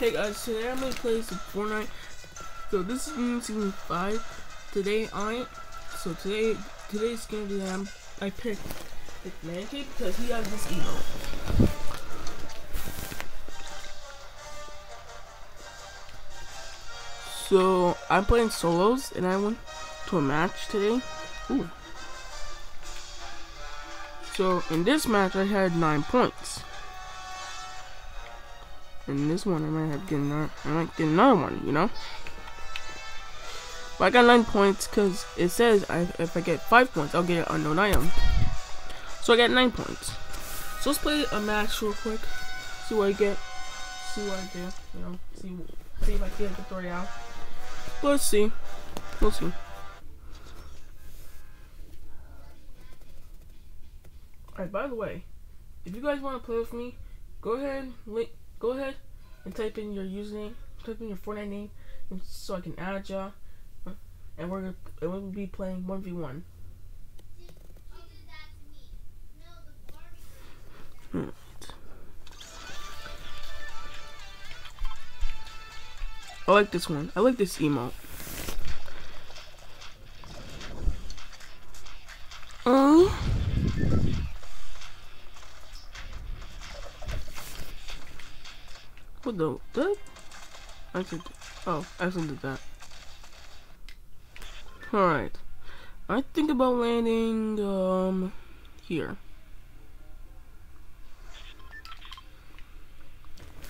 Hey guys, today I'm gonna play some Fortnite. So this is in season five. Today I so today today's game that I'm, um, I picked pick Mancake because he has this emote. So I'm playing solos and I went to a match today. Ooh. So in this match I had nine points. In this one I might have get another I might get another one, you know? But I got nine points because it says I, if I get five points I'll get an unknown item. So I got nine points. So let's play a match real quick. See what I get. See what I do. You know, see see if I get the three out. Let's see. We'll see. Alright, by the way, if you guys want to play with me, go ahead, link, go ahead and type in your username, type in your Fortnite name, so I can add y'all, and we're and we'll be playing one v one. Hmm. I like this one. I like this emote. Oh. What the? That? I did. Oh, I actually did that. Alright. I think about landing, um, here.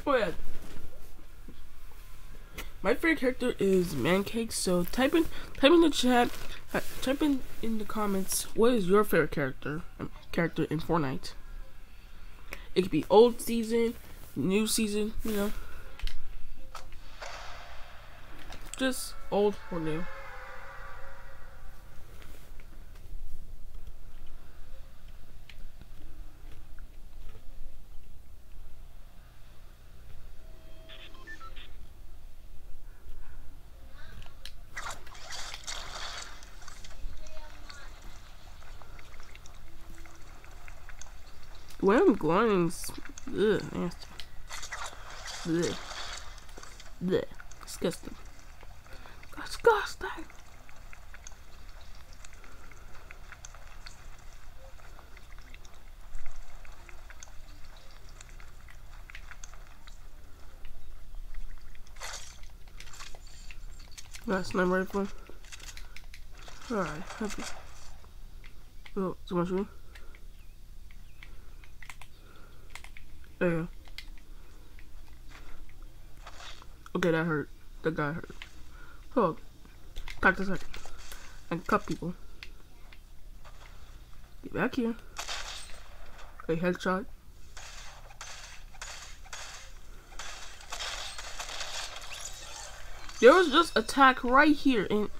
Oh yeah. My favorite character is Mancake, so type in type in the chat, uh, type in in the comments what is your favorite character um, character in Fortnite. It could be old season, new season, you know. Just old or new. The way I'm glowing is ugh, nasty. Blech. Blech. Disgusting. Disgusting. That's my rifle. Alright, happy. Oh, someone shooting? There you go. Okay, that hurt. That guy hurt. Hold Back a second. I can cut people. Get back here. Okay, headshot. There was just attack right here and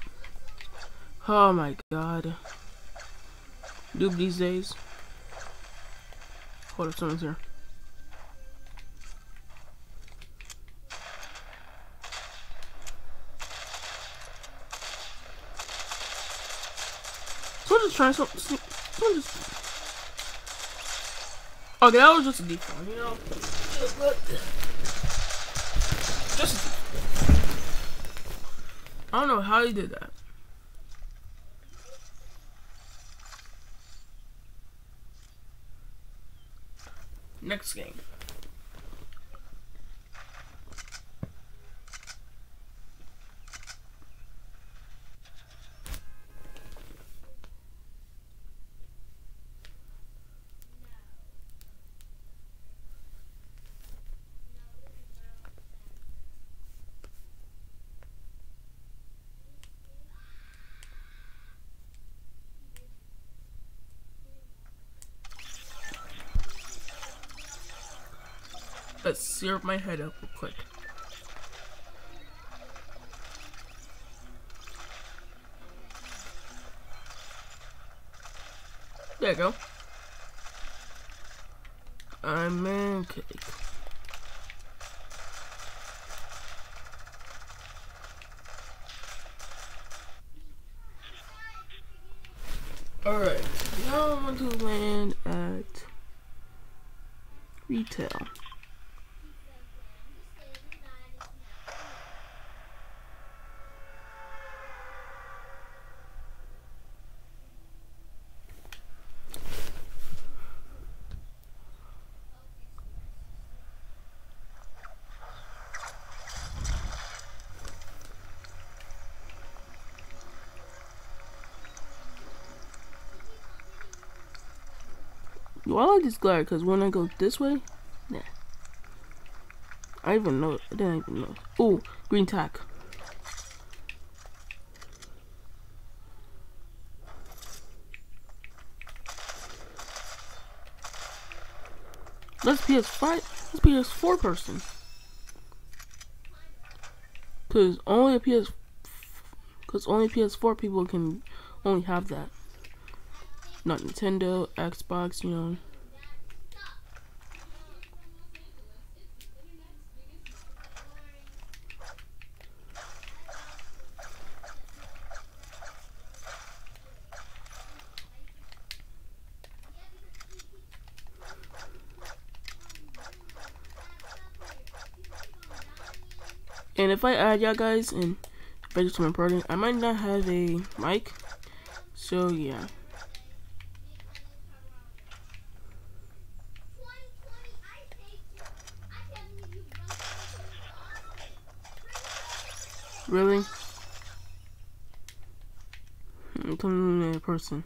Oh my god. Noob these days. Hold up, someone's here. Trying just. Okay, that was just a default, you know? Just. I don't know how he did that. Next game. Uh, Let's syrup my head up real quick. There you go. I'm Mancake. Alright, now I want to land at retail. Yo, I like this glider because when I go this way, yeah. I even know. I didn't even know. Oh, green tack. Let's PS5. Let's PS4 person. Cause only a PS. Cause only PS4 people can only have that. Not Nintendo, Xbox, you know. And if I add y'all guys and I do some recording, I might not have a mic. So yeah. Really? Coming a person.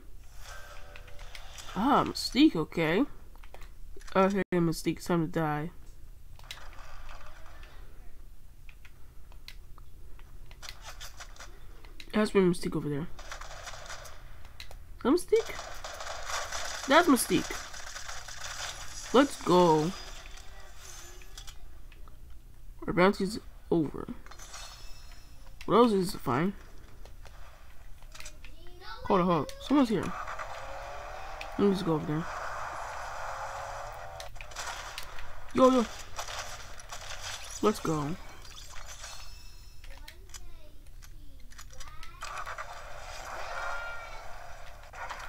Ah, Mystique, okay. Okay, Mystique, time to die. It has to be Mystique over there. That Mystique? That's Mystique. Let's go. Our bounty's over. What else is fine? Hold on, hold on. Someone's here. Let me just go over there. Yo, yo. Let's go.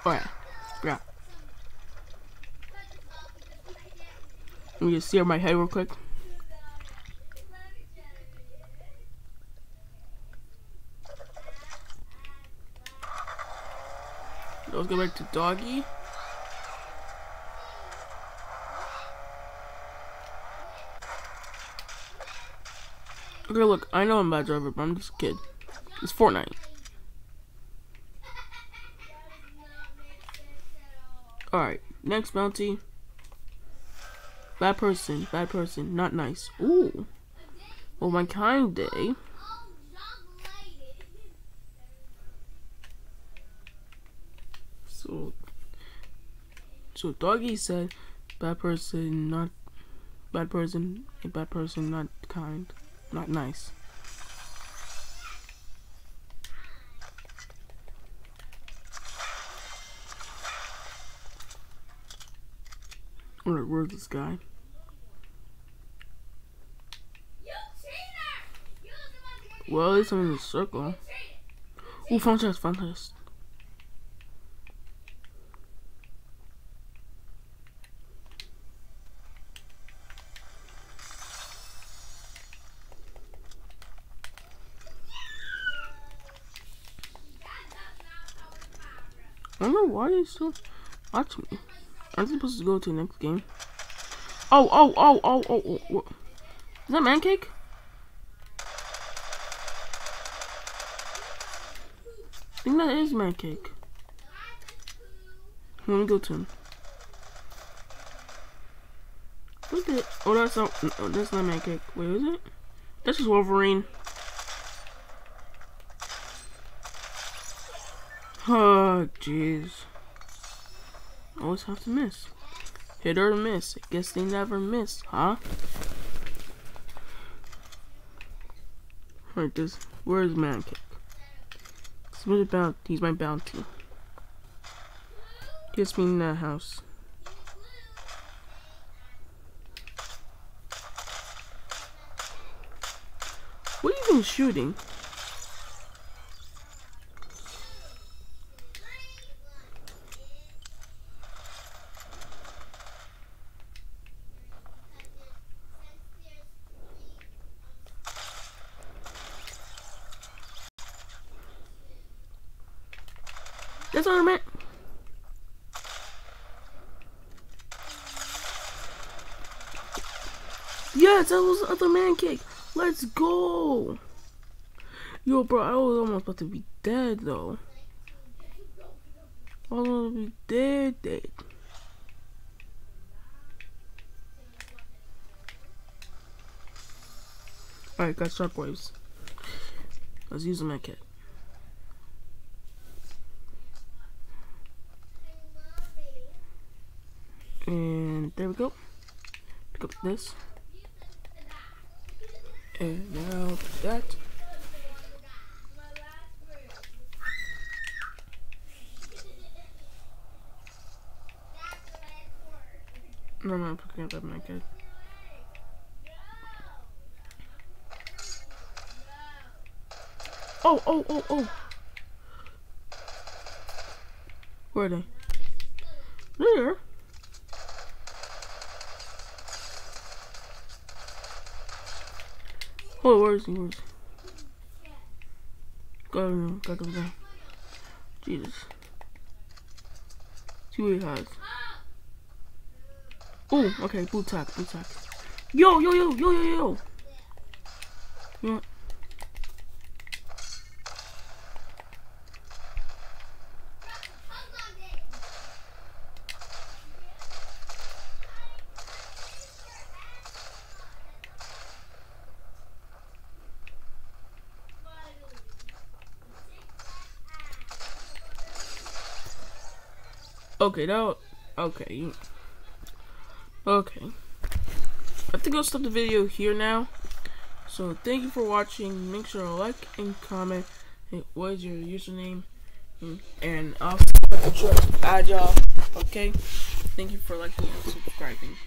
Oh yeah. Yeah. Let me just sear my head real quick. Let's go back to doggy. Okay, look, I know I'm a bad driver, but I'm just a kid. It's Fortnite. Alright, next bounty. Bad person, bad person, not nice. Ooh. Oh, my kind day. So, so doggy said, bad person, not bad person, a bad person, not kind, not nice. Alright, where's this guy? Well, I'm in the circle. Ooh, fun test, fun test. I don't know why they still watch me. Aren't supposed to go to the next game? Oh, oh, oh, oh, oh, oh, oh. Is that Mancake? I think that is Mancake. Let me go to him. Look at Oh, that's not. Oh, that's not Mancake. Wait, is it? That's just Wolverine. Oh, jeez. Always have to miss. Hit or miss. I guess they never miss, huh? Alright, this. Where's Mancake? He's bounty. He's my bounty. Gets me in that house. What are you even shooting? That's what I meant. Yes, that was the other Mancake. Let's go. Yo, bro, I was almost about to be dead, though. I was about to be dead, dead. Alright, got shockwaves. Let's use the man kit. And there we go. Pick up this. And now that. No, I'm not picking up that medkit. Oh, oh, oh, oh. Where are they? There. Oh, where is he? Where is he? Go, go, go, go. Jesus. See what he has. Oh, okay, boot tack, boot tack. Yo, yo, yo, yo, yo, yo. You know Okay, now, okay, okay. I think I'll stop the video here now. So thank you for watching. Make sure to like and comment. What is your username? And I'll try to add y'all. Okay. Thank you for liking and subscribing.